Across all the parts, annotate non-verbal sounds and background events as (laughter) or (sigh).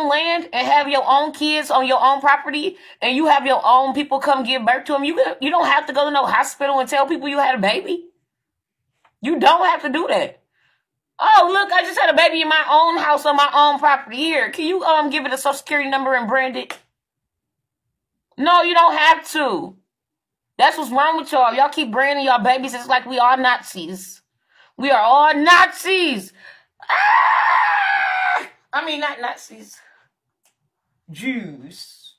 land and have your own kids on your own property and you have your own people come give birth to them, you you don't have to go to no hospital and tell people you had a baby. You don't have to do that. Oh, look, I just had a baby in my own house on my own property. Here, can you um give it a social security number and brand it? No, you don't have to. That's what's wrong with y'all. Y'all keep branding y'all babies. It's like we are Nazis. We are all Nazis. Ah! I mean, not Nazis. Jews.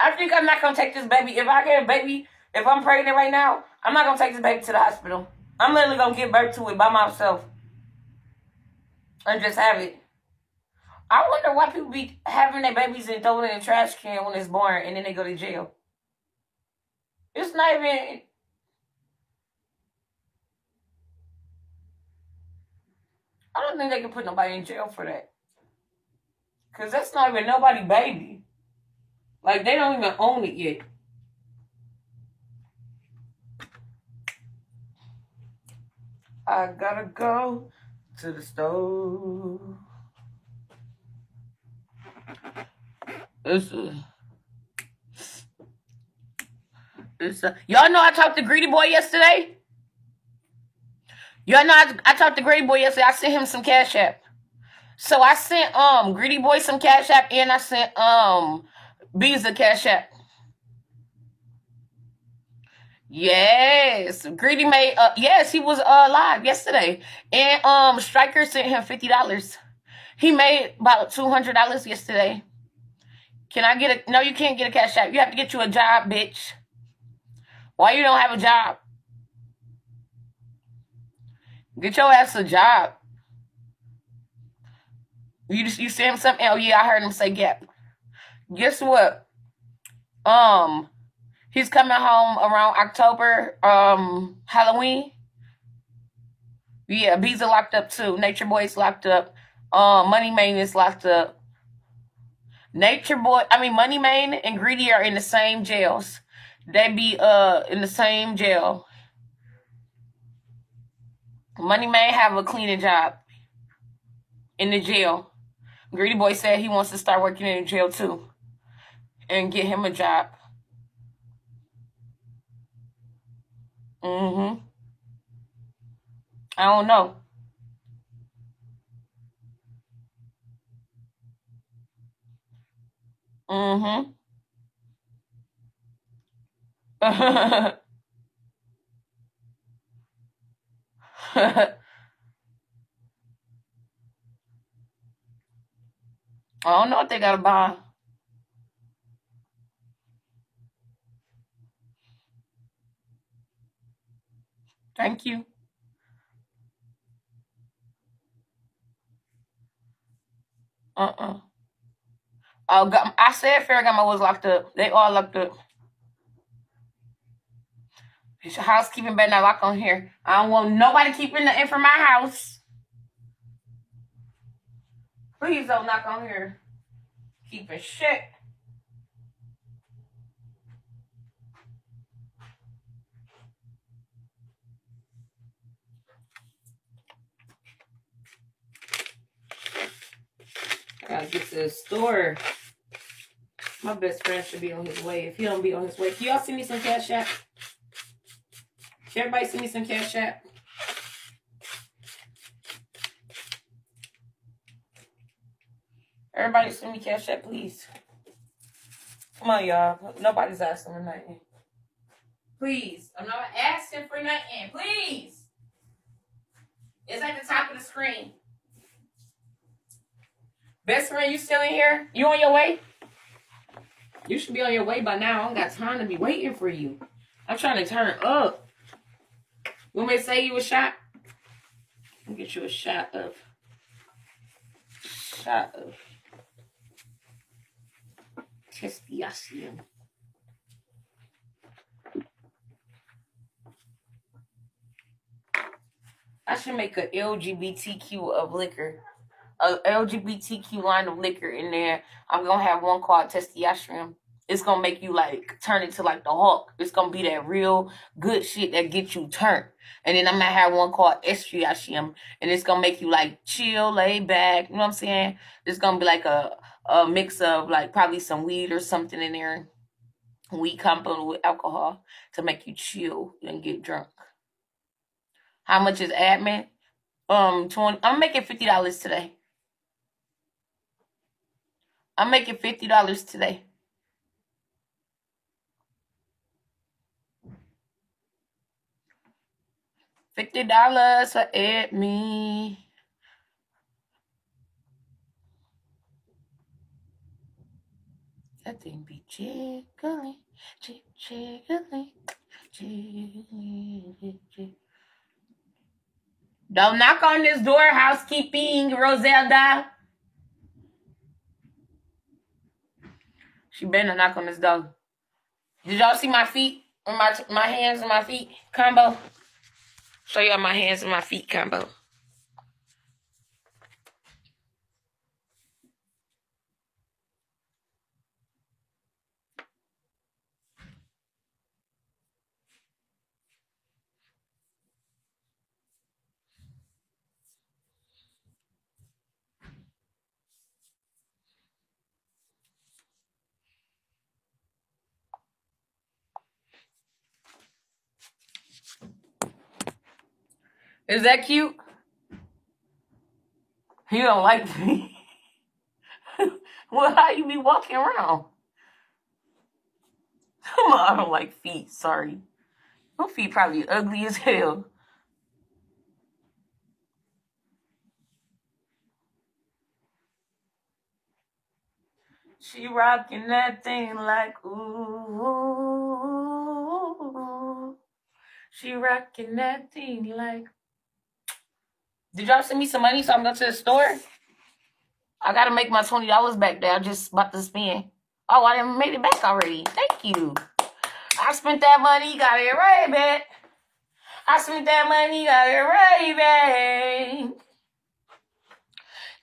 I think I'm not gonna take this baby. If I get a baby, if I'm pregnant right now, I'm not gonna take this baby to the hospital. I'm literally gonna give birth to it by myself and just have it. I wonder why people be having their babies and throwing it in the trash can when it's born and then they go to jail. It's not even. I don't think they can put nobody in jail for that. Because that's not even nobody baby. Like, they don't even own it yet. I gotta go to the stove. It's a, y'all know I talked to Greedy Boy yesterday? Y'all know I, I talked to Greedy Boy yesterday. I sent him some cash app. So I sent um Greedy Boy some cash app and I sent um Bees a cash app. Yes, Greedy made. Uh, yes, he was uh live yesterday, and um Striker sent him fifty dollars. He made about two hundred dollars yesterday. Can I get a? No, you can't get a cash app. You have to get you a job, bitch. Why you don't have a job? Get your ass a job. You just you see him something? Oh yeah, I heard him say gap. Guess what? Um, he's coming home around October. Um, Halloween. Yeah, bees are locked up too. Nature Boy's locked up. Um, Money Main is locked up. Nature Boy, I mean Money Main and Greedy are in the same jails. They be uh in the same jail. Money Main have a cleaning job in the jail. Greedy Boy said he wants to start working in the jail too and get him a job. Mm-hmm. I don't know. Mm-hmm. (laughs) I don't know what they got to buy. Thank you. Uh-uh. Oh, got, I said Ferragamo was locked up. They all locked up. Housekeeping better not lock on here. I don't want nobody keeping nothing from my house. Please don't knock on here. Keeping shit. I gotta get to the store. My best friend should be on his way. If he don't be on his way, can y'all send me some cash app? Can everybody send me some cash app? Everybody send me cash app, please. Come on, y'all. Nobody's asking for nothing. Please. I'm not asking for nothing. Please. It's at the top of the screen. Best friend, you still in here? You on your way? You should be on your way by now. I don't got time to be waiting for you. I'm trying to turn up. Want me to say you a shot? I'll get you a shot of shot of testosterone. I should make a LGBTQ of liquor. A LGBTQ line of liquor in there. I'm gonna have one called testosterone. It's gonna make you like turn into like the Hulk. It's gonna be that real good shit that gets you turned. And then I might have one called Estriashim, and it's gonna make you like chill, lay back. You know what I'm saying? It's gonna be like a a mix of like probably some weed or something in there. Weed compounded with alcohol to make you chill and get drunk. How much is admin? Um, twenty. I'm making fifty dollars today. I'm making fifty dollars today. Fifty dollars for admin. That thing be jiggling, jig, jiggling, jiggling, jig. Don't knock on this door, housekeeping, Roselda. She better knock on this door. Did y'all see my feet? My my hands and my feet combo? Show y'all my hands and my feet combo. Is that cute? You don't like me. (laughs) well, how you be walking around? Come on, I don't like feet. Sorry. Your feet probably ugly as hell. She rocking that thing like ooh. She rocking that thing like. Did y'all send me some money so I'm going to the store? I gotta make my twenty dollars back there. I just about to spend. Oh, I didn't made it back already. Thank you. I spent that money, got it right back. I spent that money, got it right back.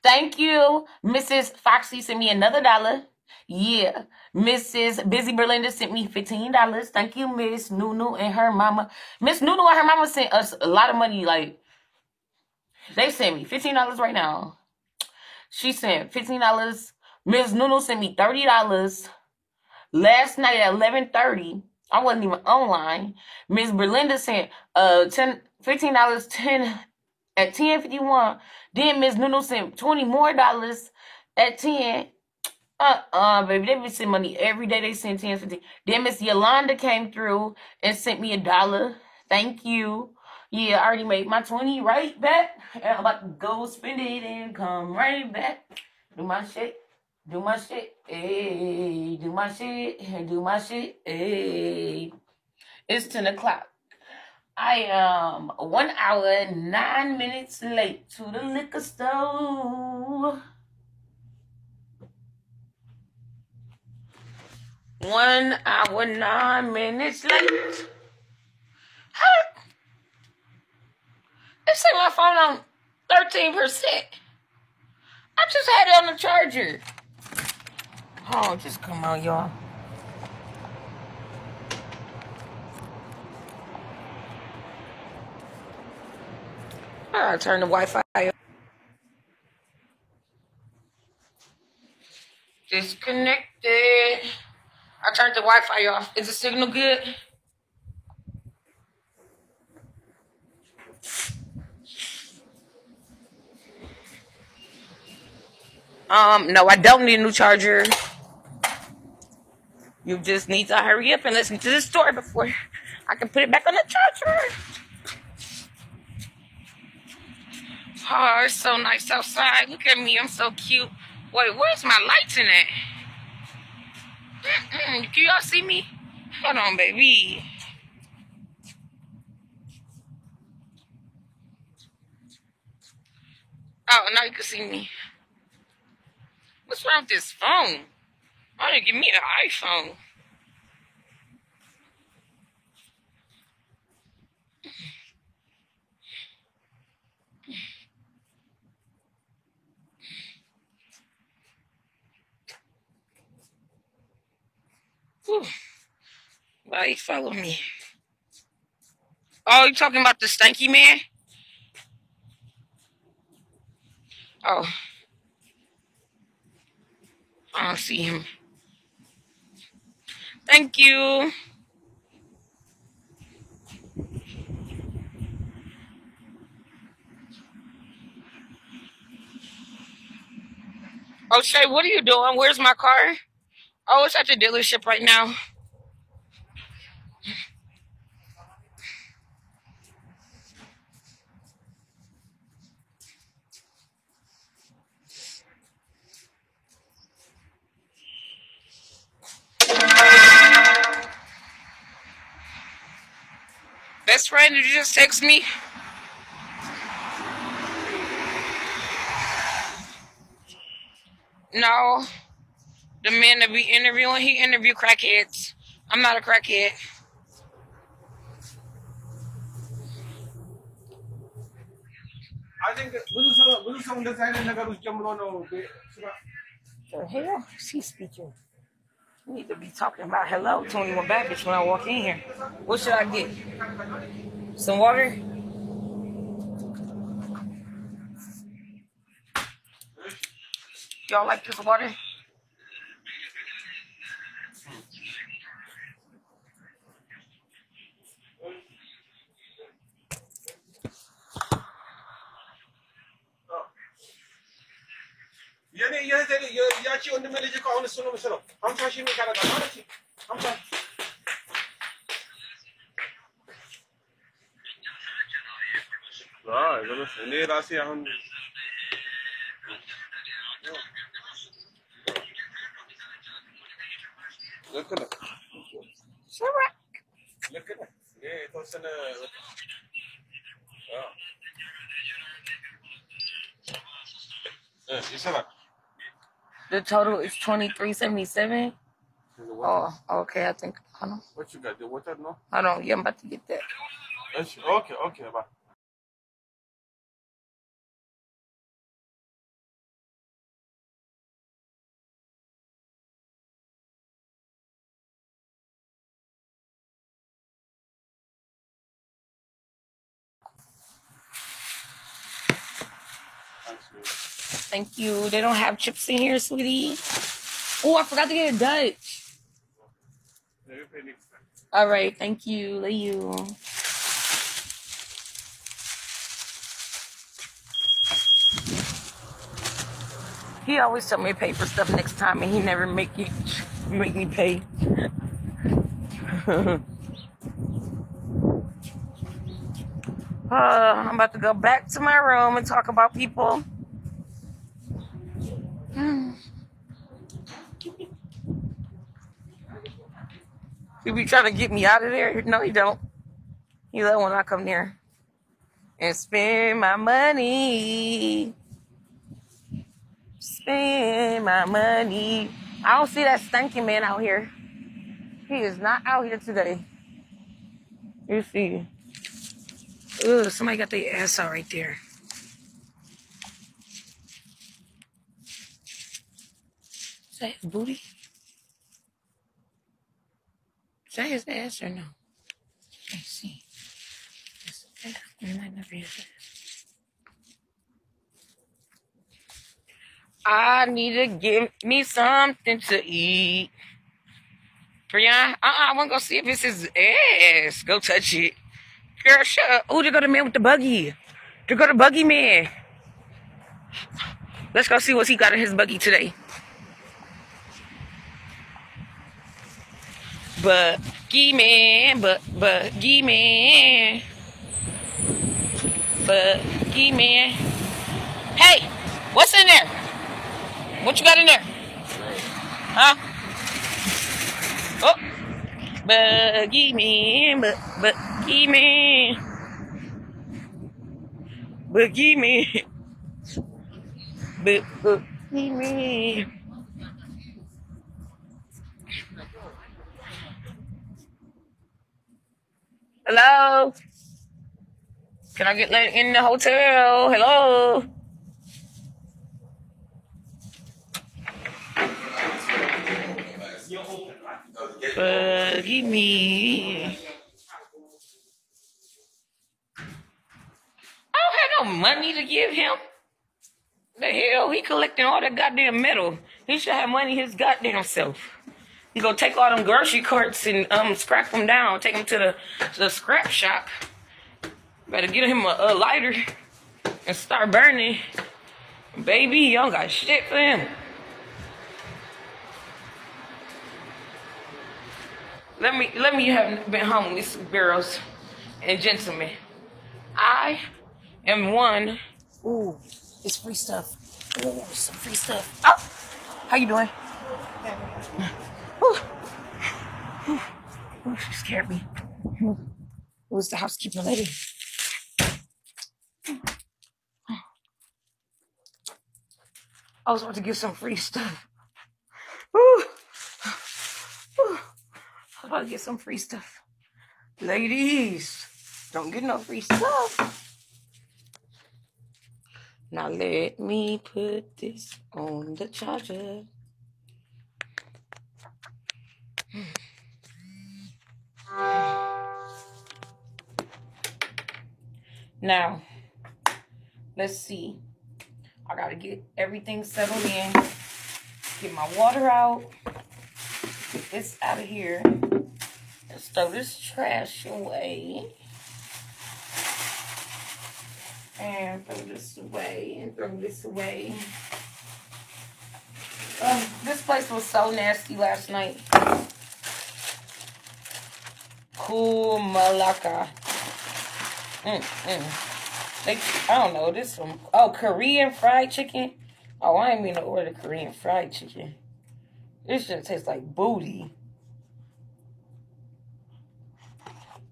Thank you. Mrs. Foxy sent me another dollar. Yeah. Mrs. Busy Berlinda sent me $15. Thank you, Miss Nunu and her mama. Miss Nunu and her mama sent us a lot of money. Like, they sent me $15 right now. She sent $15. Miss Nunu sent me $30. Last night at 11.30, I wasn't even online. Miss Berlinda sent uh 10 $15, 10 at 10.51. Then Miss Nunu sent 20 more dollars at 10. Uh-uh, baby. They be sending money every day. They send 10, 15. Then Miss Yolanda came through and sent me a dollar. Thank you. Yeah, I already made my 20 right back. And I'm about to go spend it and come right back. Do my shit. Do my shit. Hey, do my shit. Do my shit. Hey. It's 10 o'clock. I am one hour, nine minutes late to the liquor store. One hour, nine minutes late. Huh? It said my phone on 13%. I just had it on the charger. Oh, just come on, y'all. I gotta turn the Wi-Fi off. Disconnected. I turned the Wi-Fi off. Is the signal good? Um, no, I don't need a new charger. You just need to hurry up and listen to the story before I can put it back on the charger. Oh, it's so nice outside. Look at me, I'm so cute. Wait, where's my lights in it? Can y'all see me? Hold on, baby. Oh, now you can see me. What's wrong with this phone? Why don't you give me an iPhone? Why you follow me? Oh, you talking about the stanky man? Oh. I don't see him. Thank you. Oh, Shay, what are you doing? Where's my car? Oh, it's at the dealership right now. Best friend, did you just text me? No. The man that be interviewing, he interview crackheads. I'm not a crackhead. I think Guru Song, Guru Song decided na garus jamrono The hell is he speaking? Need to be talking about hello to anyone Baptist when I walk in here. What should I get? Some water? Y'all like this water? የኔ የእህቴ ልጅ ያቺ ወንድሜ ልጅ እኮ አሁን እሱ ነው የምስለው ሀምሳ ሺህ ነው ካረጋል ማለት ሀምሳ እኔ ራሴ አሁን ልክ ነህ ልክ ነህ እኔ የተወሰነ አዎ እ ይሰራል The total is twenty three seventy seven. Oh, okay. I think. Hold on. What you got? The water, no? I don't. Yeah, I'm about to get that. Okay, okay, bye. Thank you. They don't have chips in here, sweetie. Oh, I forgot to get a Dutch. All right. Thank you. Love you. He always tell me to pay for stuff next time, and he never make you make me pay. (laughs) uh, I'm about to go back to my room and talk about people. He be trying to get me out of there. No, he don't. He let when I come near and spend my money. Spend my money. I don't see that stinking man out here. He is not out here today. You see. Ugh, somebody got their ass out right there. Is that booty? Is that his ass or no? Let's see. Is it might be his ass. I need to give me something to eat. Brian, uh-uh, I want to go see if it's his ass. Go touch it. Girl, shut up. Oh, there go the man with the buggy. There go the buggy man. Let's go see what he got in his buggy today. Buggy man, but buggy man. Buggy man. Hey, what's in there? What you got in there? Huh? Oh, buggy man, but buggy man, buggy man, buggy man. Hello? Can I get let in the hotel? Hello? Buggy me. I don't have no money to give him. The hell, he collecting all that goddamn metal. He should have money his goddamn self. He go take all them grocery carts and um scrap them down, take them to the to the scrap shop. Better get him a, a lighter and start burning. Baby, you don't got shit for him. Let me let me have been homeless, girls and gentlemen. I am one. Ooh, it's free stuff. Ooh, some free stuff. Oh, how you doing? Ooh. Ooh, she scared me. It was the housekeeper lady. I was about to give some free stuff. Ooh. Ooh. I was about to get some free stuff. Ladies, don't get no free stuff. Now let me put this on the charger. Now, let's see. I gotta get everything settled in. Get my water out. Get this out of here. Let's throw this trash away. And throw this away and throw this away. Um, this place was so nasty last night. Cool Malaka. Mm, mm. They, I don't know, this one. Oh, Korean fried chicken. Oh, I ain't mean to order Korean fried chicken. This just tastes like booty.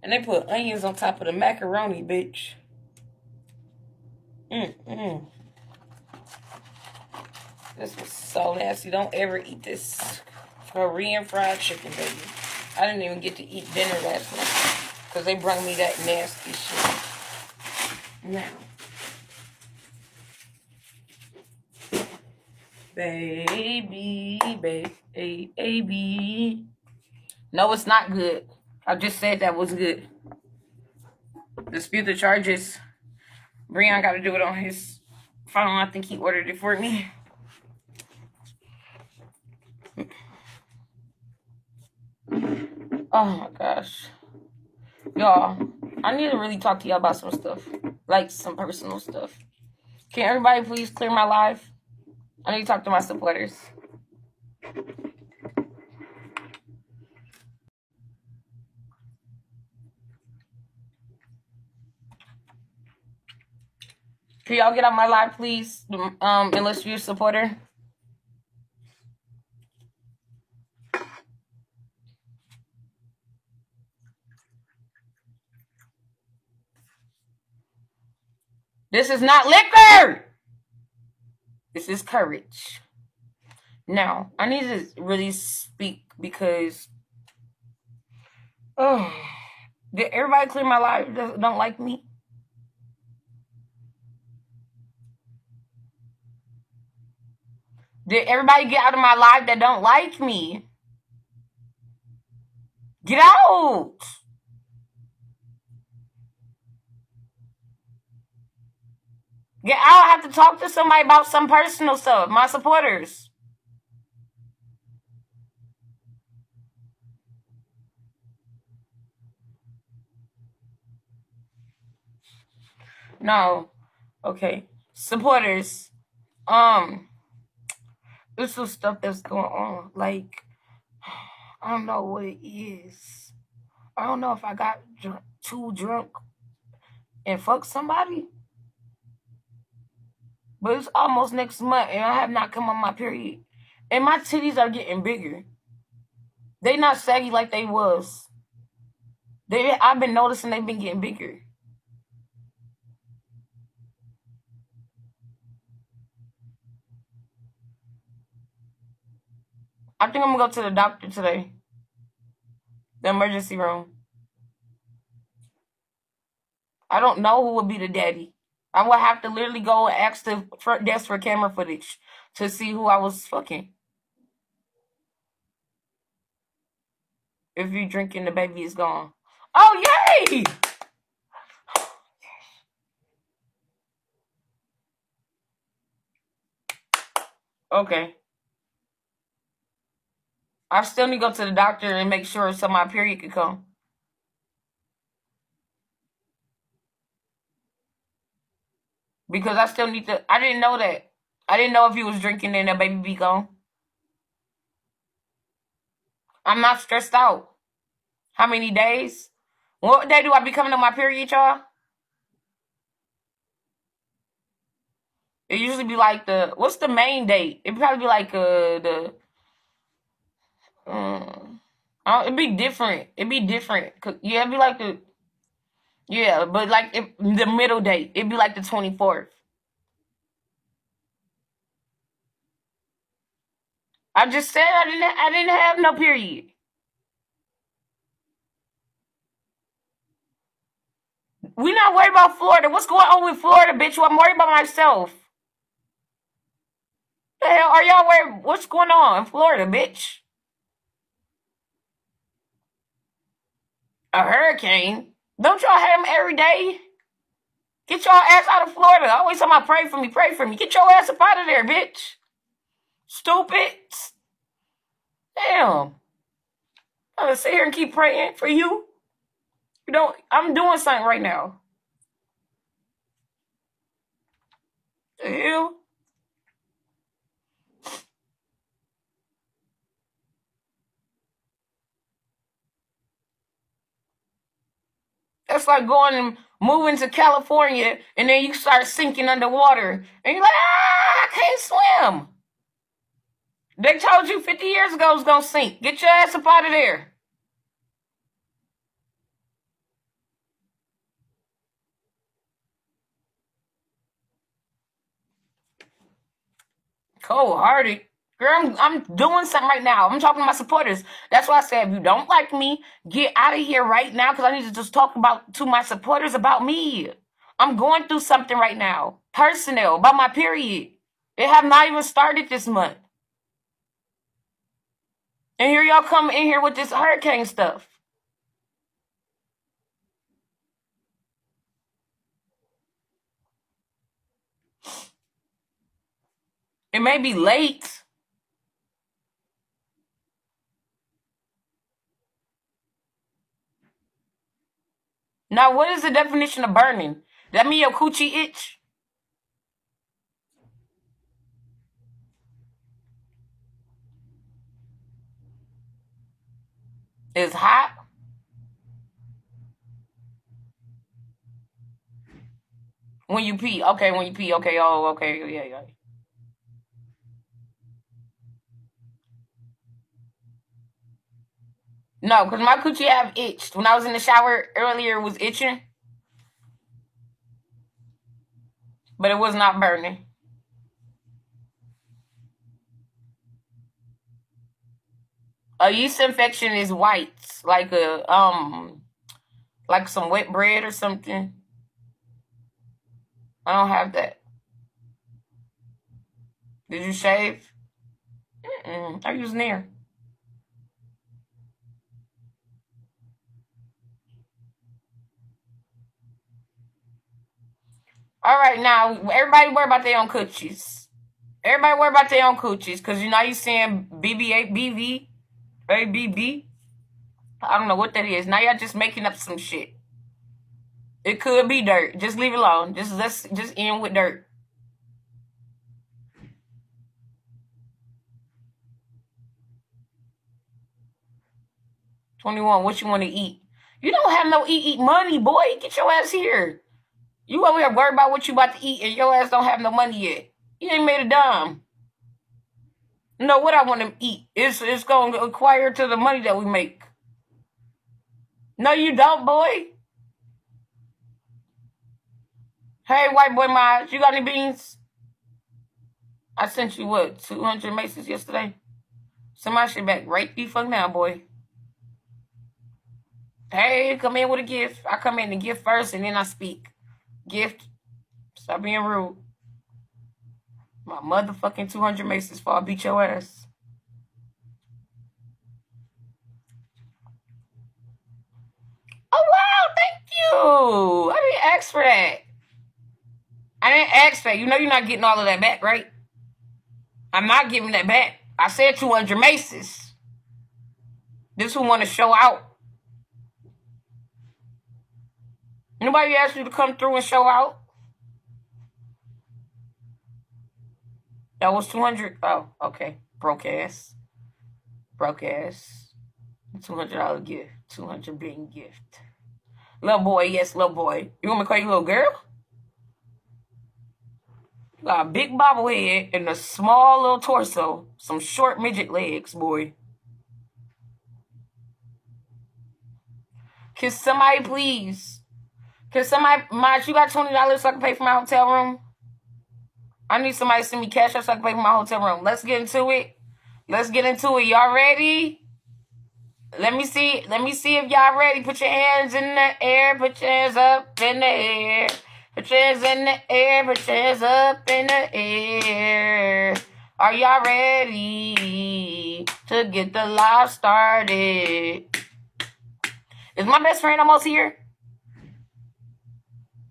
And they put onions on top of the macaroni, bitch. Mm-mm. This was so nasty. Don't ever eat this Korean fried chicken, baby. I didn't even get to eat dinner last night. Because they brought me that nasty shit. Now. Baby, baby, baby. No, it's not good. I just said that was good. Dispute the charges. Breon got to do it on his phone. I think he ordered it for me. Oh my gosh. Y'all, I need to really talk to y'all about some stuff. Like some personal stuff. Can everybody please clear my live? I need to talk to my supporters. Can y'all get on my live, please? Um, unless you're a supporter. This is not liquor. This is courage. Now, I need to really speak because oh, did everybody clear my life that don't like me? Did everybody get out of my life that don't like me? Get out. Yeah, I'll have to talk to somebody about some personal stuff. My supporters. No. Okay. Supporters. Um this is stuff that's going on. Like I don't know what it is. I don't know if I got dr- too drunk and fucked somebody. But it's almost next month and I have not come on my period. And my titties are getting bigger. They not saggy like they was. They I've been noticing they've been getting bigger. I think I'm gonna go to the doctor today. The emergency room. I don't know who would be the daddy. I would have to literally go and ask the front desk for camera footage to see who I was fucking. If you drinking, the baby is gone. Oh, yay! (sighs) Okay. I still need to go to the doctor and make sure so my period can come. Because I still need to. I didn't know that. I didn't know if he was drinking and the baby be gone. I'm not stressed out. How many days? What day do I be coming on my period, y'all? It usually be like the what's the main date? It probably be like uh the um, it'd be different. It'd be different. Yeah, it'd be like the yeah, but like if the middle date, it'd be like the twenty fourth. I just said I didn't I didn't have no period. We not worried about Florida. What's going on with Florida, bitch? Well, I'm worried about myself. The hell are y'all worried? What's going on in Florida, bitch? A hurricane? Don't y'all have them every day? Get y'all ass out of Florida. I always somebody pray for me, pray for me. Get your ass up out of there, bitch. Stupid. Damn. I'm gonna sit here and keep praying for you. You don't I'm doing something right now. The hell? That's like going and moving to California and then you start sinking underwater. And you're like, ah, I can't swim. They told you 50 years ago it was gonna sink. Get your ass up out of there. Cold hearted. Girl, I'm, I'm doing something right now. I'm talking to my supporters. That's why I said, if you don't like me, get out of here right now because I need to just talk about to my supporters about me. I'm going through something right now. Personal, about my period. It have not even started this month. And here y'all come in here with this hurricane stuff. It may be late. Now, what is the definition of burning? That mean your coochie itch? Is hot? When you pee. Okay, when you pee. Okay, oh, okay, yeah, yeah. No, because my coochie have itched. When I was in the shower earlier, it was itching, but it was not burning. A yeast infection is white, like a um, like some wet bread or something. I don't have that. Did you shave? Mm-mm. I use near. All right, now everybody worry about their own coochies. Everybody worry about their own coochies, cause you know you saying BB8, BV, ABB. I don't know what that is. Now y'all just making up some shit. It could be dirt. Just leave it alone. Just let's just end with dirt. Twenty one. What you want to eat? You don't have no eat eat money, boy. Get your ass here. You over here worried about what you about to eat, and your ass don't have no money yet. You ain't made a dime. No, what I want to eat. It's it's going to acquire to the money that we make. No, you don't, boy. Hey, white boy, Miles, you got any beans? I sent you what, 200 maces yesterday? Send my shit back right the fuck now, boy. Hey, come in with a gift. I come in to gift first and then I speak. Gift, stop being rude. My motherfucking 200 maces for a bitch beat your ass. Oh, wow, thank you. I didn't ask for that. I didn't ask that. You know you're not getting all of that back, right? I'm not giving that back. I said 200 maces. This one want to show out. Nobody asked you to come through and show out. That was 200. Oh, okay. Broke ass. Broke ass. $200 gift. 200 being gift. Little boy, yes, little boy. You want me to call you little girl? You got a big bobblehead and a small little torso. Some short midget legs, boy. Can somebody please? Can somebody, Marge, you got $20 so I can pay for my hotel room? I need somebody to send me cash so I can pay for my hotel room. Let's get into it. Let's get into it. Y'all ready? Let me see. Let me see if y'all ready. Put your hands in the air. Put your hands up in the air. Put your hands in the air. Put your hands up in the air. Are y'all ready to get the live started? Is my best friend almost here?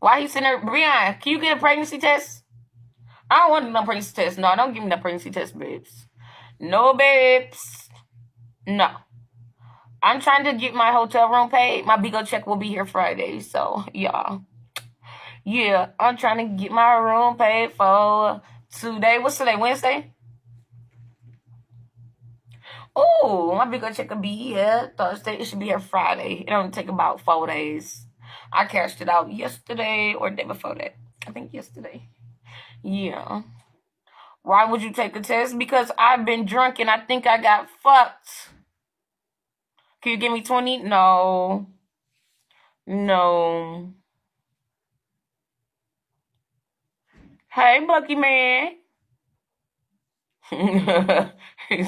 Why he sitting there? Brian, can you get a pregnancy test? I don't want no pregnancy test. No, don't give me no pregnancy test, babes. No, babes. No. I'm trying to get my hotel room paid. My Bigo check will be here Friday. So, y'all. Yeah, I'm trying to get my room paid for today. What's today? Wednesday? Oh, my Bigo check will be here Thursday. It should be here Friday. It only take about four days. I cashed it out yesterday or day before that. I think yesterday. Yeah. Why would you take a test? Because I've been drunk and I think I got fucked. Can you give me 20? No. No. Hey, Bucky Man. he (laughs) said,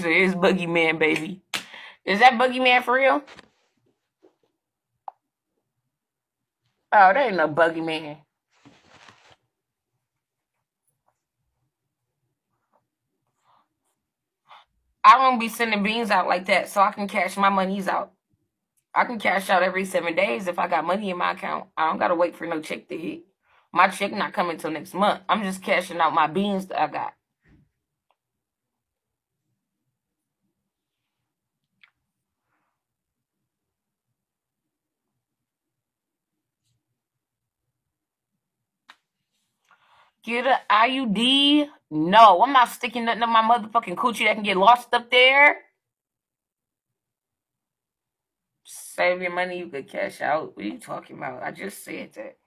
it's Buggy Man, baby. Is that Buggy Man for real? Oh, that ain't no Buggy Man. I don't be sending beans out like that so I can cash my monies out. I can cash out every seven days if I got money in my account. I don't gotta wait for no check to hit. My check not coming till next month. I'm just cashing out my beans that I got. Get a IUD no, I'm not sticking nothing in my motherfucking coochie that can get lost up there. Save your money, you could cash out. What are you talking about? I just said that.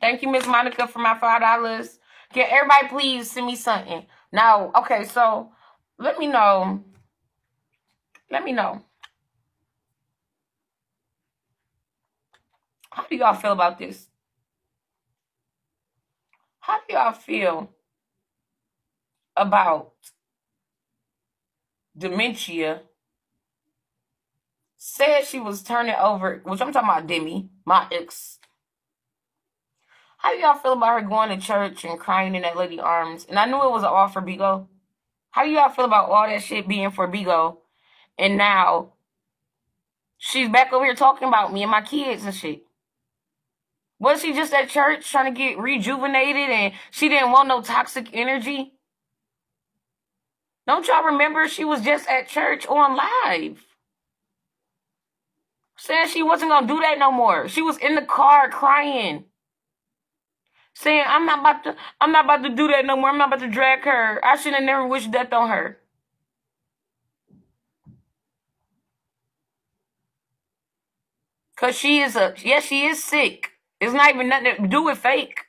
Thank you, Miss Monica, for my five dollars. Can everybody please send me something? Now, okay, so let me know. Let me know. How do y'all feel about this? How do y'all feel about dementia said she was turning over, which I'm talking about Demi, my ex. How do y'all feel about her going to church and crying in that lady arms? And I knew it was all for Bigo. How do y'all feel about all that shit being for Bigo? And now she's back over here talking about me and my kids and shit. Was she just at church trying to get rejuvenated and she didn't want no toxic energy? Don't y'all remember she was just at church on live? Saying she wasn't gonna do that no more. She was in the car crying. Saying, I'm not about to I'm not about to do that no more. I'm not about to drag her. I should have never wished death on her. Cause she is a yes, she is sick. It's not even nothing to do with fake.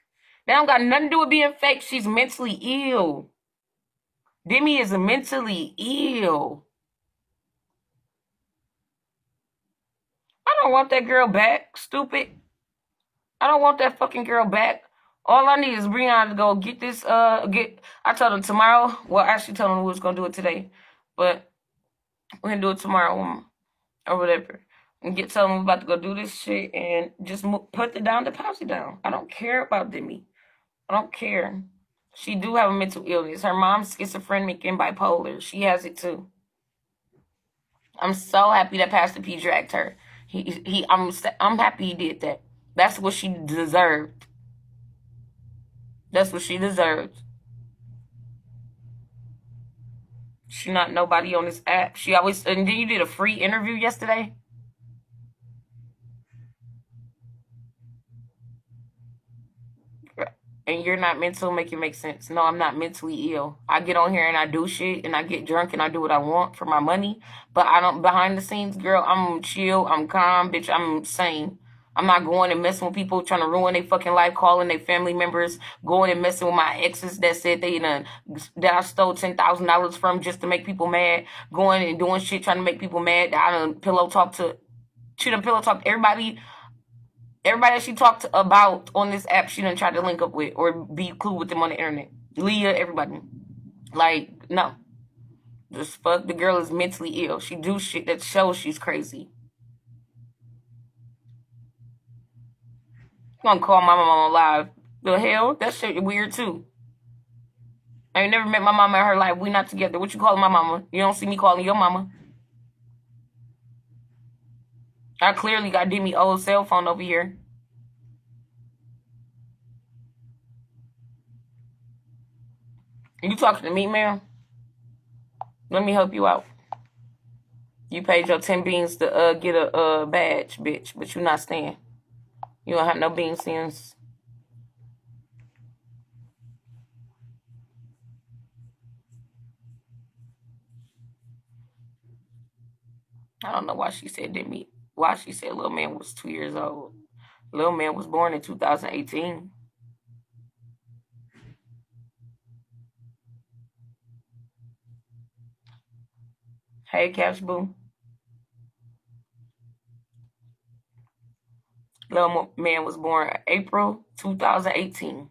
They don't got nothing to do with being fake. She's mentally ill. Demi is mentally ill. I don't want that girl back, stupid. I don't want that fucking girl back. All I need is Brianna to go get this, uh, get, I told him tomorrow. Well, I actually told him we was going to do it today. But we're going to do it tomorrow um, or whatever. And get tell him we're about to go do this shit and just put the down deposit down. I don't care about Demi. I don't care. She do have a mental illness. Her mom's schizophrenic and bipolar. She has it too. I'm so happy that Pastor P dragged her. He he I'm I'm happy he did that. That's what she deserved. That's what she deserved. She not nobody on this app. She always and then you did a free interview yesterday. And you're not mental, make it make sense. No, I'm not mentally ill. I get on here and I do shit and I get drunk and I do what I want for my money. But I don't behind the scenes, girl, I'm chill, I'm calm, bitch, I'm sane. I'm not going and messing with people trying to ruin their fucking life, calling their family members, going and messing with my exes that said they done that I stole ten thousand dollars from just to make people mad, going and doing shit trying to make people mad. I done pillow talk to she done pillow talk everybody Everybody that she talked about on this app, she didn't try to link up with or be cool with them on the internet. Leah, everybody. Like, no. Just fuck. The girl is mentally ill. She do shit that shows she's crazy. I'm gonna call my mama live. The hell? That shit weird too. I ain't never met my mama in her life. We not together. What you calling my mama? You don't see me calling your mama. I clearly got Demi old cell phone over here. You talking to me, ma'am? Let me help you out. You paid your 10 beans to uh, get a uh, badge, bitch, but you not staying. You don't have no bean since. I don't know why she said Demi why she said little man was two years old. Little man was born in 2018. Hey, Cash Boo. Little man was born April 2018.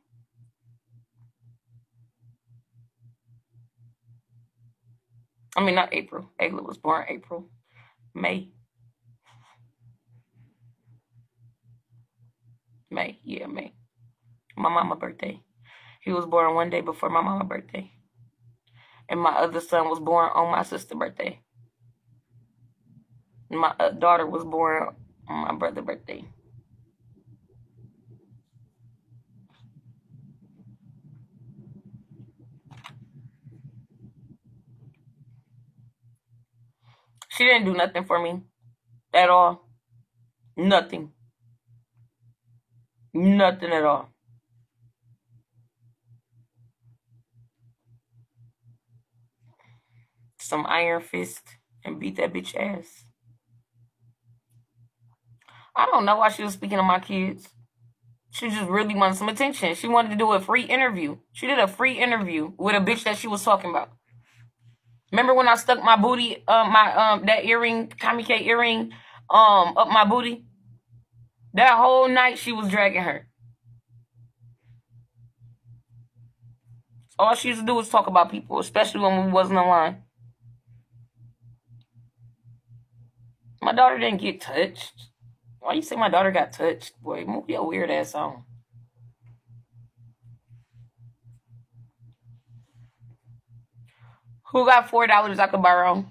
I mean, not April. Ayla was born April, May. May. Yeah, May. My mama birthday. He was born one day before my mama birthday. And my other son was born on my sister birthday. My uh, daughter was born on my brother birthday. She didn't do nothing for me at all. Nothing. Nothing at all. Some iron fist and beat that bitch ass. I don't know why she was speaking to my kids. She just really wanted some attention. She wanted to do a free interview. She did a free interview with a bitch that she was talking about. Remember when I stuck my booty, um, my um, that earring, kamike earring, um, up my booty? That whole night she was dragging her. All she used to do was talk about people, especially when we wasn't online. My daughter didn't get touched. Why you say my daughter got touched? Boy, move your weird ass on. Who got four dollars I could borrow?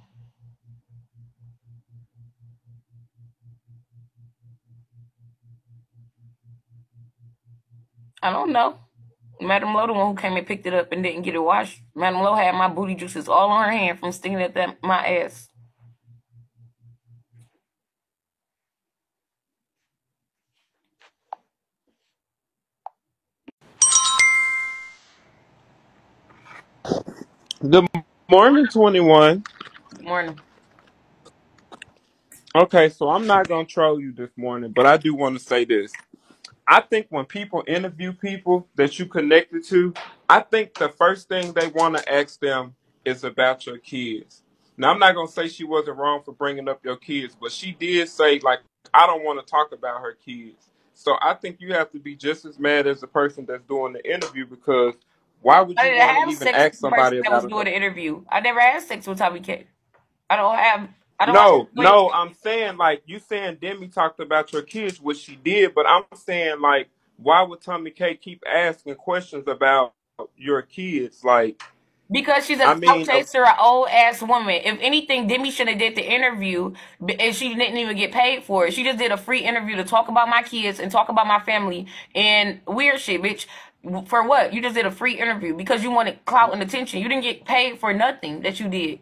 I don't know. Madam Lowe, the one who came and picked it up and didn't get it washed. Madam Lowe had my booty juices all on her hand from sticking at that my ass. Good morning, 21. Good morning. Okay, so I'm not going to troll you this morning, but I do want to say this. I think when people interview people that you connected to, I think the first thing they want to ask them is about your kids. Now, I'm not going to say she wasn't wrong for bringing up your kids, but she did say, like, I don't want to talk about her kids. So I think you have to be just as mad as the person that's doing the interview because why would I you didn't want to even sex ask with the person somebody that was about doing it? the interview. I never had sex with Tommy K. I don't have. I don't. No, Wait. no, I'm saying like you saying Demi talked about your kids, which she did, but I'm saying like why would Tommy K keep asking questions about your kids? Like Because she's a I mean, chaser, an old ass woman. If anything, Demi should have did the interview, and she didn't even get paid for it. She just did a free interview to talk about my kids and talk about my family and weird shit, bitch. For what? You just did a free interview because you wanted clout and attention. You didn't get paid for nothing that you did.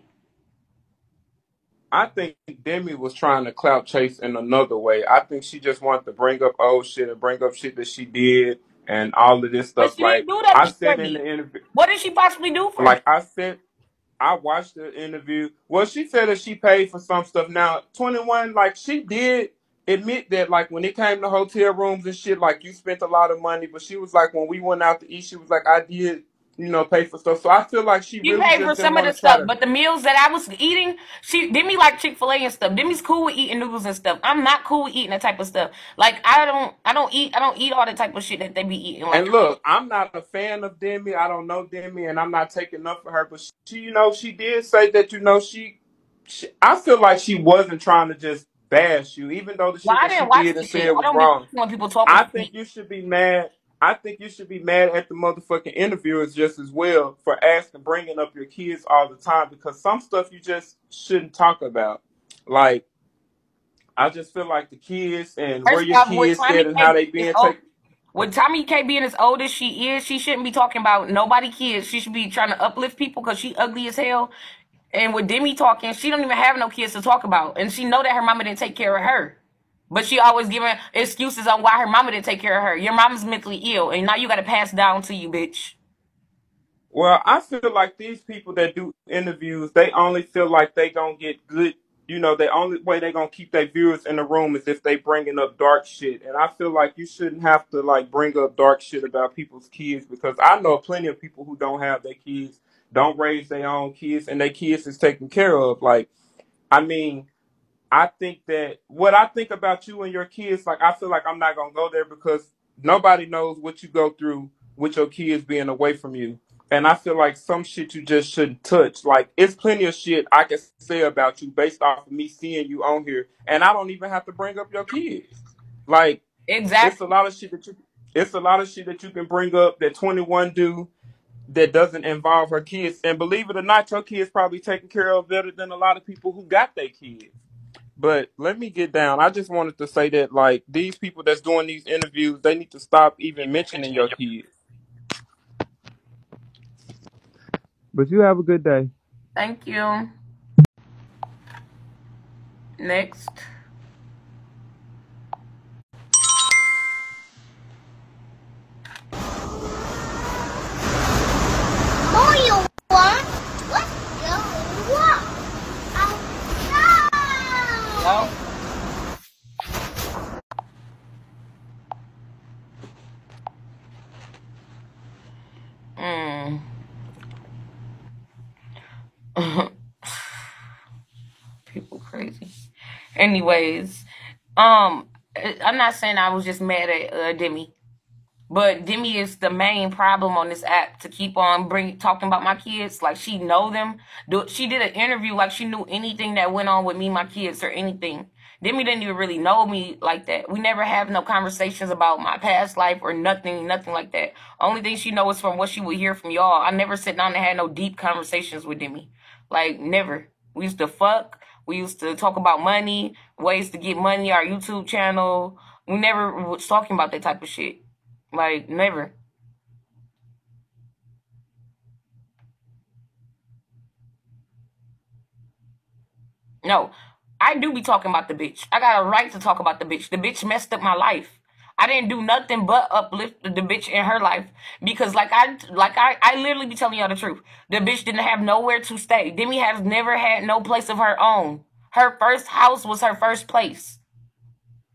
I think Demi was trying to clout chase in another way. I think she just wanted to bring up old shit and bring up shit that she did and all of this But stuff. she didn't Like do that I for said in me. the interview, What did she possibly do for me? like I said, I watched the interview. Well, she said that she paid for some stuff. Now, 21, like she did admit that, like when it came to hotel rooms and shit, like you spent a lot of money. But she was like, when we went out to eat, she was like, I did, you know, pay for stuff. So I feel like she She really paid for some of the stuff, to. but the meals that I was eating, she Demi like Chick Fil A and stuff. Demi's cool with eating noodles and stuff. I'm not cool with eating that type of stuff. Like I don't, I don't eat, I don't eat all the type of shit that they be eating. Like And look, I'm not a fan of Demi. I don't know Demi, and I'm not taking up for her. But she, you know, she did say that, you know, she, she I feel like she wasn't trying to just bash you, even though the shit I that she did and said I was wrong. when people talking I think me. you should be mad. I think you should be mad at the motherfucking interviewers just as well for asking, bringing up your kids all the time because some stuff you just shouldn't talk about. Like, I just feel like the kids and where your off, kids said and how they being being taken. with Tommy K being as old as she is, she shouldn't be talking about nobody kids. She should be trying to uplift people because she ugly as hell. And with Demi talking, she don't even have no kids to talk about, and she know that her mama didn't take care of her. But she always giving excuses on why her mama didn't take care of her. Your mama's mentally ill, and now you got to pass down to you, bitch. Well, I feel like these people that do interviews, they only feel like they gonna get good. You know, the only way they gonna keep their viewers in the room is if they bringing up dark shit. And I feel like you shouldn't have to like bring up dark shit about people's kids because I know plenty of people who don't have their kids, don't raise their own kids, and their kids is taken care of. Like, I mean, I think that what I think about you and your kids, like I feel like I'm not gonna go there because nobody knows what you go through with your kids being away from you. And I feel like some shit you just shouldn't touch. Like it's plenty of shit I can say about you based off of me seeing you on here, and I don't even have to bring up your kids. Like exactly, it's a lot of shit that you, it's a lot of shit that you can bring up that 21 do that doesn't involve her kids. And believe it or not, your kids probably taken care of better than a lot of people who got their kids. But let me get down. I just wanted to say that like these people that's doing these interviews, they need to stop even mentioning your kids. But you have a good day. Thank you. Next. Mm. (laughs) People crazy. Anyways, um, I'm not saying I was just mad at uh, Demi, but Demi is the main problem on this app to keep on bring talking about my kids. Like she know them. Do she did an interview like she knew anything that went on with me, my kids, or anything. Demi didn't even really know me like that. We never have no conversations about my past life or nothing, nothing like that. Only thing she knows from what she would hear from y'all. I never sit down and had no deep conversations with Demi. Like never. We used to fuck. We used to talk about money, ways to get money, our YouTube channel. We never was talking about that type of shit. Like never. No, I do be talking about the bitch. I got a right to talk about the bitch. The bitch messed up my life. I didn't do nothing but uplift the bitch in her life because, like I, like I, I literally be telling y'all the truth. The bitch didn't have nowhere to stay. Demi has never had no place of her own. Her first house was her first place.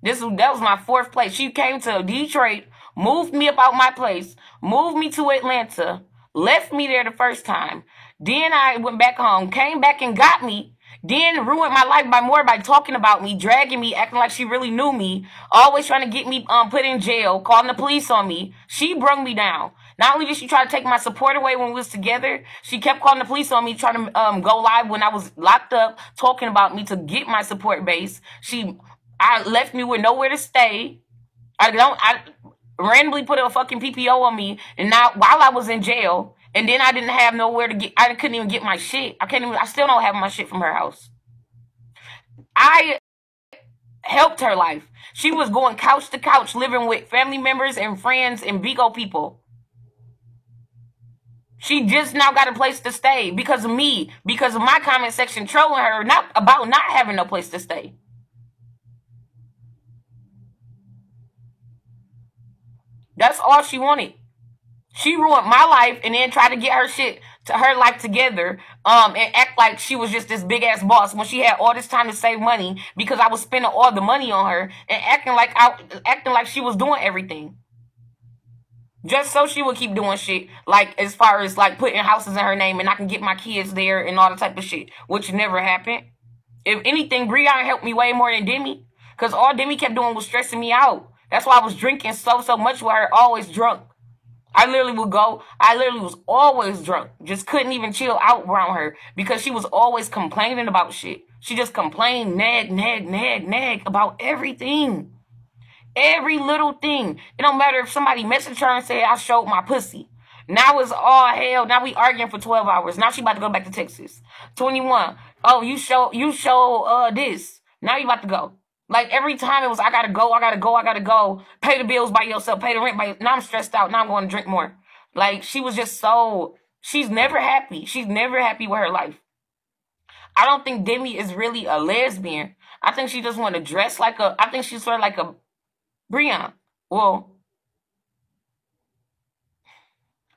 This that was my fourth place. She came to Detroit, moved me about my place, moved me to Atlanta, left me there the first time. Then I went back home, came back and got me. Then ruined my life by more by talking about me, dragging me, acting like she really knew me, always trying to get me um put in jail, calling the police on me. She brung me down. Not only did she try to take my support away when we was together, she kept calling the police on me, trying to um go live when I was locked up, talking about me to get my support base. She I left me with nowhere to stay. I don't I randomly put a fucking PPO on me and now while I was in jail And then I didn't have nowhere to get. I couldn't even get my shit. I can't even. I still don't have my shit from her house. I helped her life. She was going couch to couch, living with family members and friends and Bigo people. She just now got a place to stay because of me, because of my comment section trolling her, not about not having no place to stay. That's all she wanted. She ruined my life and then tried to get her shit to her life together um and act like she was just this big ass boss when she had all this time to save money because I was spending all the money on her and acting like I acting like she was doing everything. Just so she would keep doing shit like as far as like putting houses in her name and I can get my kids there and all the type of shit, which never happened. If anything, Breon helped me way more than Demi. Cause all Demi kept doing was stressing me out. That's why I was drinking so, so much with her, always drunk. I literally would go, I literally was always drunk. Just couldn't even chill out around her because she was always complaining about shit. She just complained, nag, nag, nag, nag about everything. Every little thing. It don't matter if somebody messaged her and said I showed my pussy. Now it's all hell. Now we arguing for 12 hours. Now she about to go back to Texas. 21. Oh, you show you show uh this. Now you about to go. Like every time it was, I gotta go, I gotta go, I gotta go. Pay the bills by yourself, pay the rent by. Now I'm stressed out. Now I'm going to drink more. Like she was just so. She's never happy. She's never happy with her life. I don't think Demi is really a lesbian. I think she just want to dress like a. I think she's sort of like a Breon. Well,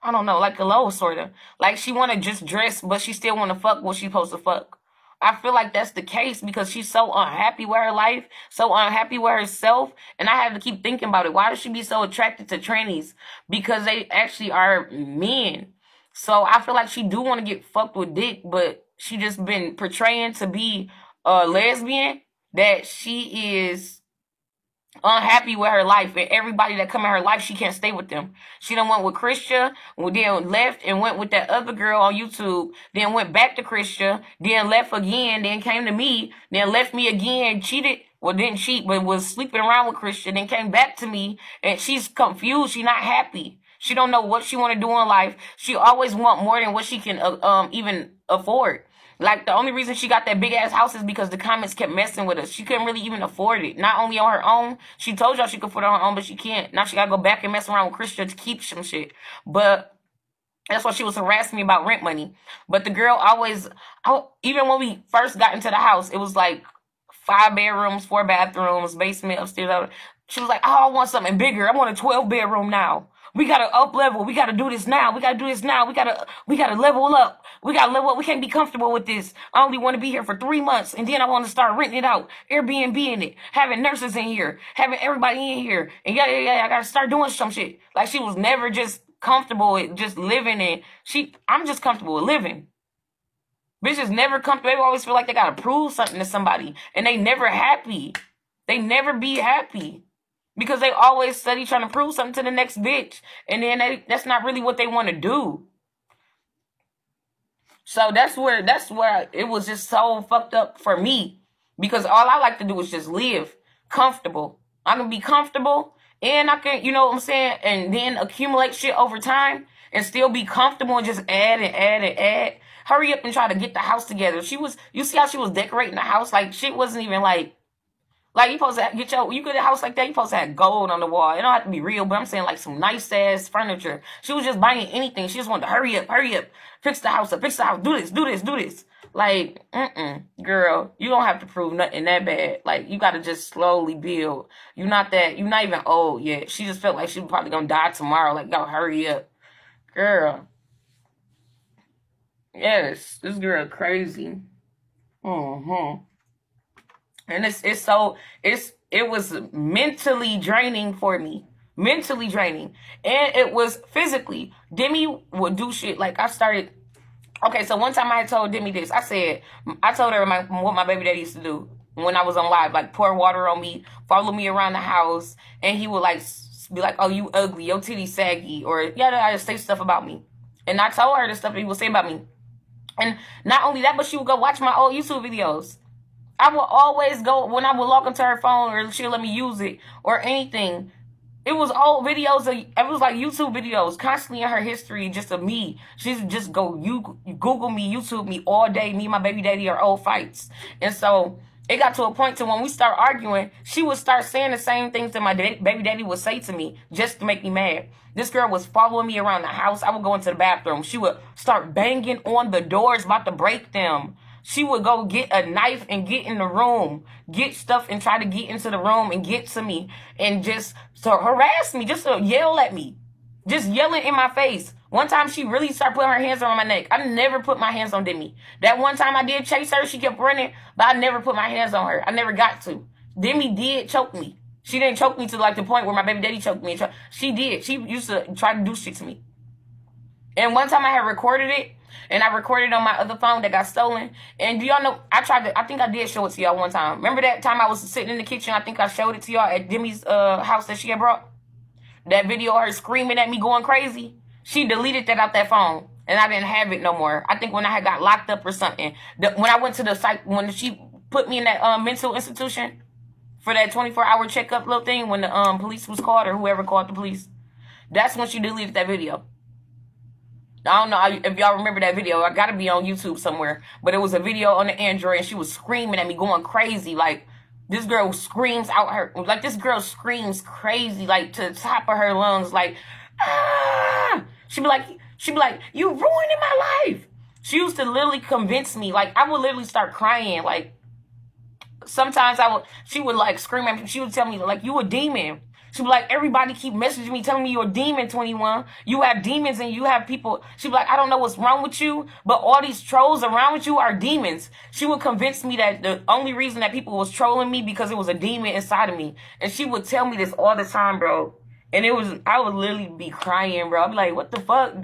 I don't know, like a low sort of. Like she want to just dress, but she still want to fuck what she supposed to fuck. I feel like that's the case because she's so unhappy with her life, so unhappy with herself. And I have to keep thinking about it. Why does she be so attracted to trannies? Because they actually are men. So I feel like she do want to get fucked with dick, but she just been portraying to be a lesbian that she is unhappy with her life. And everybody that come in her life she can't stay with them. She done went with christian then left and went with that other girl on youtube then went back to christian then left again then came to me then left me again cheated. Well didn't cheat but was sleeping around with christian then came back to me. And she's confused. She's not happy. She don't know what she want to do in life. She always want more than what she can uh, um even afford like the only reason she got that big ass house is because the comments kept messing with us. She couldn't really even afford it. Not only on her own, she told y'all she could afford it on her own, but she can't. Now she gotta go back and mess around with Christian to keep some shit. But that's why she was harassing me about rent money. But the girl always, I, even when we first got into the house, it was like five bedrooms, four bathrooms, basement, upstairs. She was like, oh, I want something bigger. I want a 12 bedroom now. We gotta up level. We gotta do this now. We gotta do this now. We gotta we gotta level up. We gotta level up. We can't be comfortable with this. I only want to be here for three months, and then I want to start renting it out, Airbnb in it, having nurses in here, having everybody in here, and yeah, yeah, yeah. I gotta start doing some shit. Like she was never just comfortable with just living, and she. I'm just comfortable with living. Bitches never comfortable. They always feel like they gotta prove something to somebody, and they never happy. They never be happy because they always study trying to prove something to the next bitch, and then they, that's not really what they want to do. So that's where that's where it was just so fucked up for me because all I like to do is just live comfortable. I can be comfortable and I can, you know what I'm saying, and then accumulate shit over time and still be comfortable and just add and add and add. Hurry up and try to get the house together. She was, you see how she was decorating the house? Like shit wasn't even like like you supposed to get your you get a house like that, you supposed to have gold on the wall. It don't have to be real, but I'm saying like some nice ass furniture. She was just buying anything. She just wanted to hurry up, hurry up, fix the house up, fix the house, do this, do this, do this. Like, mm girl, you don't have to prove nothing that bad. Like, you gotta just slowly build. You're not that, you're not even old yet. She just felt like she was probably gonna die tomorrow. Like, go hurry up. Girl. Yes, this girl crazy. Mm-hmm and it's it's so it's it was mentally draining for me. Mentally draining. And it was physically. Demi would do shit like i started okay so one time i had told demi this. I said i told her my, what my baby daddy used to do when i was on live like pour water on me follow me around the house and he would like be like oh you ugly. Your titty saggy or yeah i just say stuff about me. And i told her the stuff he would say about me. And not only that but she would go watch my old youtube videos I will always go when I would log into her phone or she'll let me use it or anything. It was old videos of it was like YouTube videos constantly in her history just of me. She's just go you Google me, YouTube me all day. Me and my baby daddy are old fights. And so it got to a point to when we start arguing, she would start saying the same things that my da- baby daddy would say to me just to make me mad. This girl was following me around the house. I would go into the bathroom. She would start banging on the doors, about to break them. She would go get a knife and get in the room, get stuff and try to get into the room and get to me and just to harass me, just to yell at me, just yelling in my face. One time she really started putting her hands on my neck. I never put my hands on Demi. That one time I did chase her, she kept running, but I never put my hands on her. I never got to. Demi did choke me. She didn't choke me to like the point where my baby daddy choked me. She did. She used to try to do shit to me. And one time I had recorded it, and I recorded on my other phone that got stolen. And do y'all know, I tried to, I think I did show it to y'all one time. Remember that time I was sitting in the kitchen? I think I showed it to y'all at Demi's uh, house that she had brought? That video her screaming at me going crazy? She deleted that out that phone. And I didn't have it no more. I think when I had got locked up or something. The, when I went to the site, when she put me in that uh, mental institution for that 24 hour checkup little thing when the um police was called or whoever called the police. That's when she deleted that video. I don't know if y'all remember that video. I gotta be on YouTube somewhere. But it was a video on the Android and she was screaming at me, going crazy. Like, this girl screams out her, like, this girl screams crazy, like, to the top of her lungs, like, ah! She'd be like, she'd be like, you ruining my life. She used to literally convince me, like, I would literally start crying, like, sometimes I would, she would, like, scream at me. She would tell me, like, you a demon. She'd be like, everybody keep messaging me telling me you're a demon, 21. You have demons and you have people. She'd be like, I don't know what's wrong with you, but all these trolls around with you are demons. She would convince me that the only reason that people was trolling me because it was a demon inside of me. And she would tell me this all the time, bro. And it was, I would literally be crying, bro. I'd be like, what the fuck?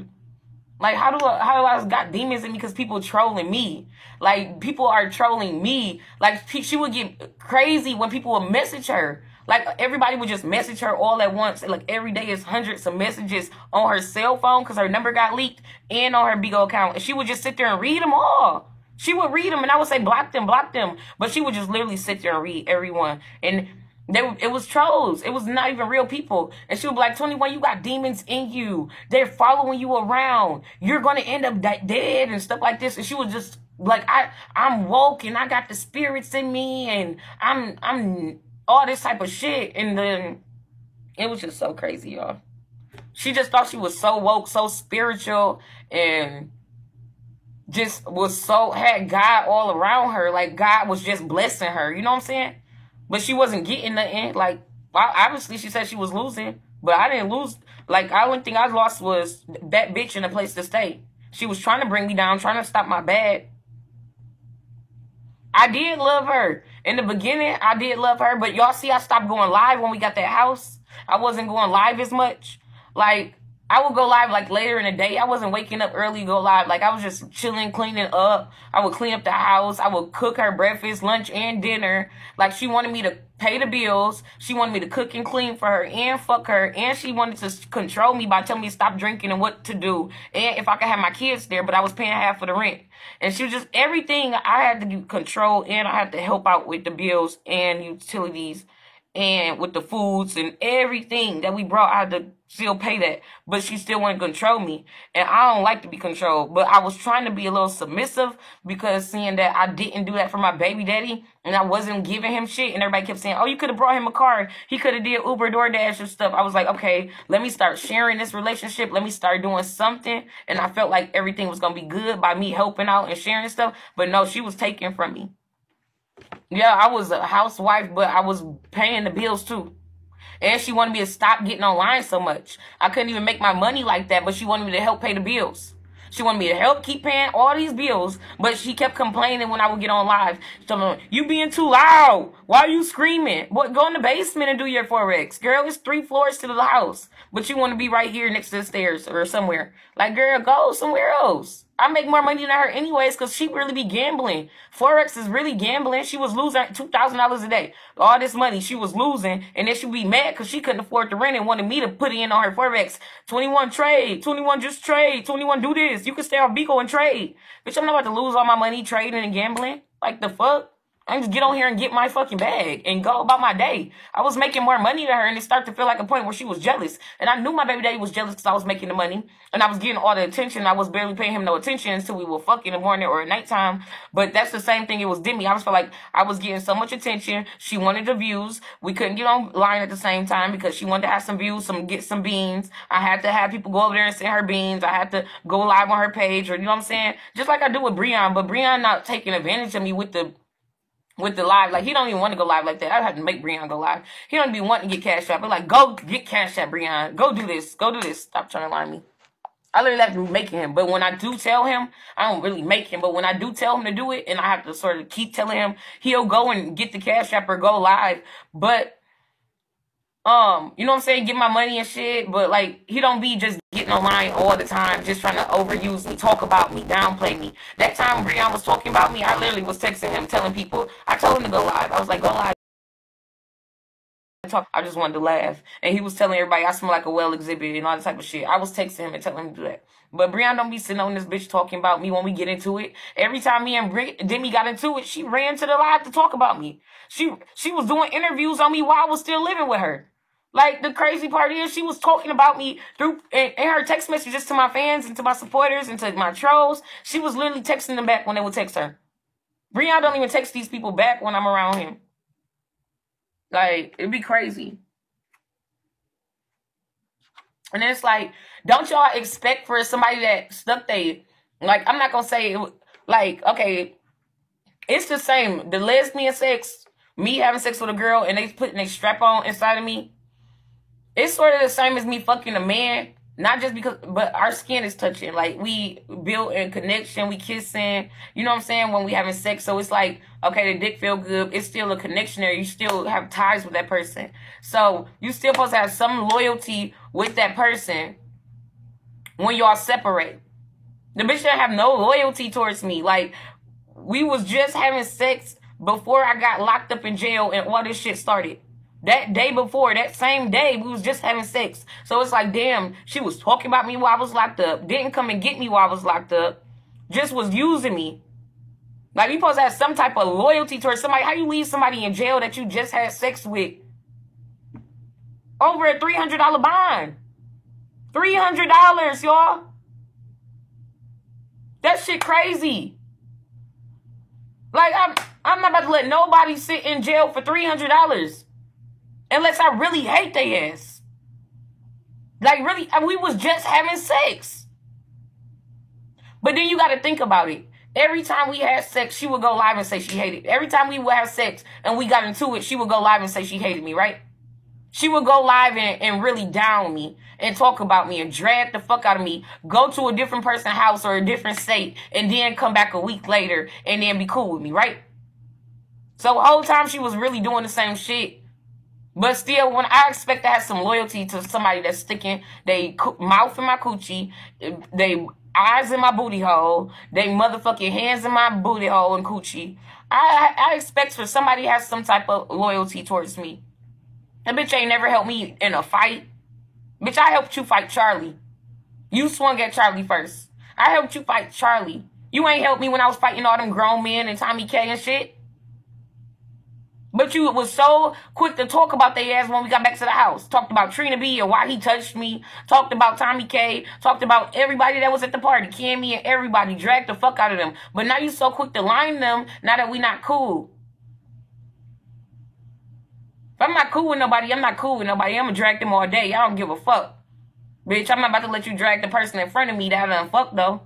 Like, how do I, how do I got demons in me because people trolling me? Like, people are trolling me. Like, she would get crazy when people would message her. Like everybody would just message her all at once. Like every day is hundreds of messages on her cell phone because her number got leaked and on her Bigo account. And she would just sit there and read them all. She would read them and I would say block them, block them. But she would just literally sit there and read everyone. And they, it was trolls. It was not even real people. And she would be like, 21, you got demons in you. They're following you around. You're going to end up dead and stuff like this. And she was just like, I, I'm woke and I got the spirits in me and I'm, I'm all this type of shit. And then it was just so crazy, y'all. She just thought she was so woke, so spiritual, and just was so, had God all around her. Like God was just blessing her. You know what I'm saying? But she wasn't getting nothing. Like, obviously she said she was losing, but I didn't lose. Like, I only thing I lost was that bitch in a place to stay. She was trying to bring me down, trying to stop my bad. I did love her. In the beginning, I did love her, but y'all see I stopped going live when we got that house. I wasn't going live as much. Like, I would go live like later in the day. I wasn't waking up early go live. Like I was just chilling, cleaning up. I would clean up the house. I would cook her breakfast, lunch, and dinner. Like she wanted me to pay the bills. She wanted me to cook and clean for her and fuck her. And she wanted to control me by telling me to stop drinking and what to do. And if I could have my kids there, but I was paying half of the rent. And she was just everything I had to control and I had to help out with the bills and utilities and with the foods and everything that we brought, I had still pay that. But she still wouldn't control me. And I don't like to be controlled. But I was trying to be a little submissive because seeing that I didn't do that for my baby daddy and I wasn't giving him shit and everybody kept saying, oh, you could have brought him a car. He could have did Uber, DoorDash and stuff. I was like, okay, let me start sharing this relationship. Let me start doing something. And I felt like everything was going to be good by me helping out and sharing stuff. But no, she was taking from me. Yeah, I was a housewife, but I was paying the bills too. And she wanted me to stop getting online so much. I couldn't even make my money like that, but she wanted me to help pay the bills. She wanted me to help keep paying all these bills, but she kept complaining when I would get on live. Me, you being too loud. Why are you screaming? What, go in the basement and do your Forex. Girl, it's three floors to the house, but you want to be right here next to the stairs or somewhere. Like, girl, go somewhere else. I make more money than her anyways because she really be gambling. Forex is really gambling. She was losing $2,000 a day. All this money she was losing. And then she'd be mad because she couldn't afford the rent and wanted me to put it in on her Forex. 21 trade. 21 just trade. 21 do this. You can stay on Bigo and trade. Bitch, I'm not about to lose all my money trading and gambling. Like the fuck? I just get on here and get my fucking bag and go about my day. I was making more money than her, and it started to feel like a point where she was jealous. And I knew my baby daddy was jealous because I was making the money and I was getting all the attention. I was barely paying him no attention until we were fucking in the morning or at nighttime. But that's the same thing. It was Demi. I was feel like I was getting so much attention. She wanted the views. We couldn't get online at the same time because she wanted to have some views, some get some beans. I had to have people go over there and send her beans. I had to go live on her page, or you know what I'm saying? Just like I do with Breon, but Breon not taking advantage of me with the with the live. Like he don't even want to go live like that. I have to make Breon go live. He don't even want to get cash out. But like, go get cash out, Breon. Go do this. Go do this. Stop trying to lie to me. I literally have to make him. But when I do tell him, I don't really make him. But when I do tell him to do it, and I have to sort of keep telling him, he'll go and get the cash app or go live. But um, you know what I'm saying, get my money and shit, but like he don't be just getting online all the time, just trying to overuse me, talk about me, downplay me. That time Breon was talking about me, I literally was texting him, telling people, I told him to go live. I was like, go live. I just wanted to laugh. And he was telling everybody I smell like a well exhibit and all that type of shit. I was texting him and telling him to do that. But Breon don't be sitting on this bitch talking about me when we get into it. Every time me and Bri- Demi got into it, she ran to the live to talk about me. She she was doing interviews on me while I was still living with her. Like the crazy part is she was talking about me through in, in, her text messages to my fans and to my supporters and to my trolls. She was literally texting them back when they would text her. Breon don't even text these people back when I'm around him. Like it'd be crazy. And it's like, don't y'all expect for somebody that stuck they like I'm not gonna say like okay, it's the same. The lesbian sex, me having sex with a girl and they putting a strap on inside of me it's sort of the same as me fucking a man. Not just because, but our skin is touching. Like we build in connection, we kissing. You know what I'm saying? When we having sex, so it's like okay, the dick feel good. It's still a connection there. You still have ties with that person. So you still supposed to have some loyalty with that person when y'all separate. The bitch didn't have no loyalty towards me. Like we was just having sex before I got locked up in jail and all this shit started. That day before, that same day, we was just having sex. So it's like, damn, she was talking about me while I was locked up. Didn't come and get me while I was locked up. Just was using me. Like, you supposed to have some type of loyalty towards somebody. How you leave somebody in jail that you just had sex with? Over a $300 bond. $300, y'all. That shit crazy. Like, I'm, I'm not about to let nobody sit in jail for $300. Unless I really hate they ass. Like really, we was just having sex. But then you got to think about it. Every time we had sex, she would go live and say she hated. Every time we would have sex and we got into it, she would go live and say she hated me, right? She would go live and, and really down me and talk about me and drag the fuck out of me, go to a different person's house or a different state, and then come back a week later and then be cool with me, right? So the whole time she was really doing the same shit. But still, when I expect to have some loyalty to somebody that's sticking they mouth in my coochie, they eyes in my booty hole, they motherfucking hands in my booty hole and coochie, I I expect for somebody have some type of loyalty towards me. That bitch ain't never helped me in a fight. Bitch, I helped you fight Charlie. You swung at Charlie first. I helped you fight Charlie. You ain't helped me when I was fighting all them grown men and Tommy K and shit. But you was so quick to talk about their ass when we got back to the house. Talked about Trina B and why he touched me. Talked about Tommy K. Talked about everybody that was at the party. Cammy and everybody. Dragged the fuck out of them. But now you so quick to line them now that we not cool. If I'm not cool with nobody, I'm not cool with nobody. I'm gonna drag them all day. I don't give a fuck. Bitch, I'm not about to let you drag the person in front of me that I done fuck though.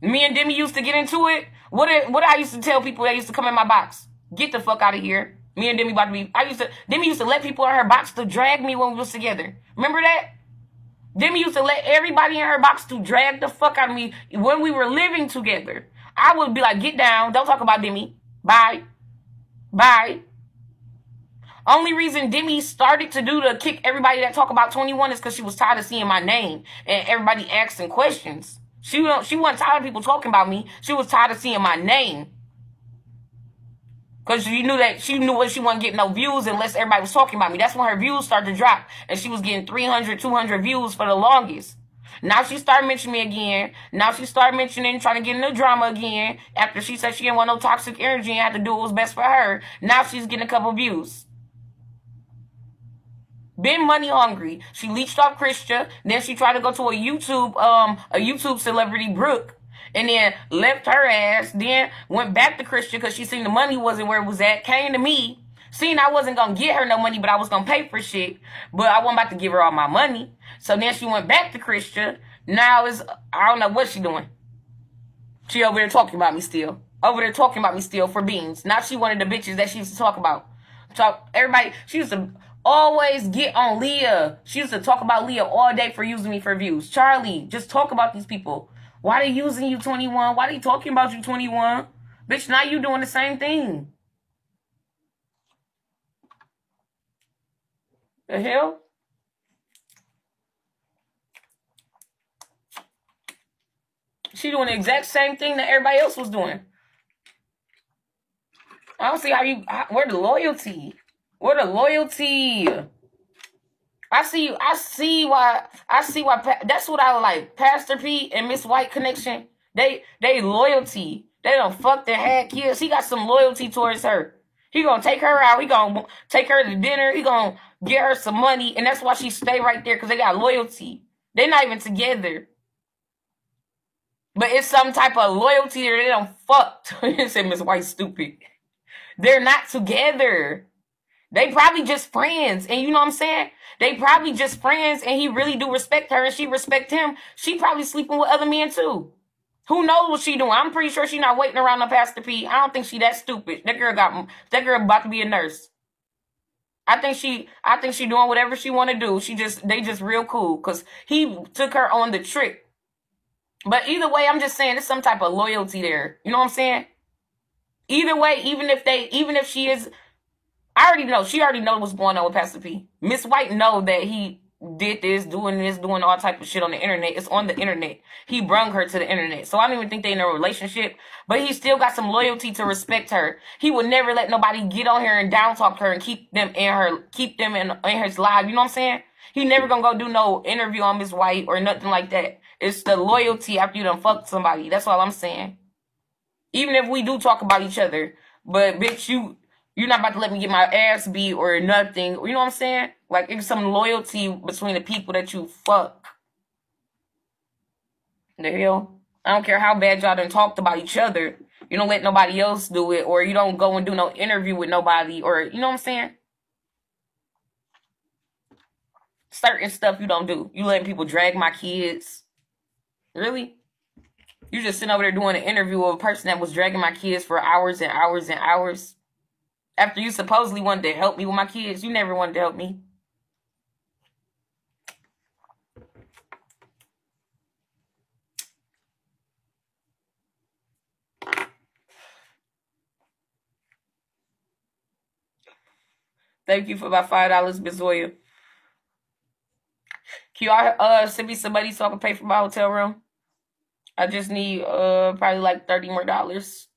Me and Demi used to get into it. What what I used to tell people that used to come in my box? Get the fuck out of here. Me and Demi about to be. I used to. Demi used to let people in her box to drag me when we was together. Remember that? Demi used to let everybody in her box to drag the fuck out of me when we were living together. I would be like, get down. Don't talk about Demi. Bye. Bye. Only reason Demi started to do the kick everybody that talk about 21 is because she was tired of seeing my name and everybody asking questions. She she wasn't tired of people talking about me. She was tired of seeing my name. Cause she knew that she knew what she wasn't getting no views unless everybody was talking about me. That's when her views started to drop. And she was getting 300, 200 views for the longest. Now she started mentioning me again. Now she started mentioning trying to get into drama again. After she said she didn't want no toxic energy and had to do what was best for her. Now she's getting a couple views. Been money hungry. She leached off Christian. Then she tried to go to a YouTube, um, a YouTube celebrity, Brooke. And then left her ass. Then went back to Christian because she seen the money wasn't where it was at. Came to me. Seen I wasn't gonna get her no money, but I was gonna pay for shit. But I wasn't about to give her all my money. So then she went back to Christian. Now is I don't know what she doing. She over there talking about me still. Over there talking about me still for beans. Now she one of the bitches that she used to talk about. Talk everybody. She used to always get on Leah. She used to talk about Leah all day for using me for views. Charlie, just talk about these people. Why they using you 21? Why they talking about you 21? Bitch, now you doing the same thing. The hell? She doing the exact same thing that everybody else was doing. I don't see how you. How, where the loyalty? Where the loyalty? I see. you. I see why. I see why. That's what I like. Pastor P and Miss White connection. They they loyalty. They don't fuck their had kids. He got some loyalty towards her. He gonna take her out. He gonna take her to dinner. He gonna get her some money, and that's why she stay right there because they got loyalty. They're not even together. But it's some type of loyalty that they don't fuck. (laughs) said Miss White stupid. They're not together. They probably just friends. And you know what I'm saying? They probably just friends and he really do respect her and she respect him. She probably sleeping with other men too. Who knows what she doing? I'm pretty sure she not waiting around on Pastor P. I don't think she that stupid. That girl got that girl about to be a nurse. I think she I think she doing whatever she want to do. She just they just real cool cuz he took her on the trip but either way, I'm just saying there's some type of loyalty there. You know what I'm saying? Either way, even if they, even if she is, I already know. She already know what's going on with Pastor P. Miss White know that he did this, doing this, doing all type of shit on the internet. It's on the internet. He brung her to the internet. So I don't even think they in a relationship, but he still got some loyalty to respect her. He would never let nobody get on here and down talk her and keep them in her, keep them in, in his live. You know what I'm saying? He never gonna go do no interview on Miss White or nothing like that. It's the loyalty after you done fucked somebody. That's all I'm saying. Even if we do talk about each other, but bitch, you you're not about to let me get my ass beat or nothing. You know what I'm saying? Like it's some loyalty between the people that you fuck. The hell? I don't care how bad y'all done talked about each other. You don't let nobody else do it, or you don't go and do no interview with nobody, or you know what I'm saying? Certain stuff you don't do. You letting people drag my kids. Really? You just sitting over there doing an interview with a person that was dragging my kids for hours and hours and hours. After you supposedly wanted to help me with my kids, you never wanted to help me. Thank you for my five dollars, Miss Zoya. Can y'all uh send me some money so I can pay for my hotel room? I just need uh probably like thirty more dollars.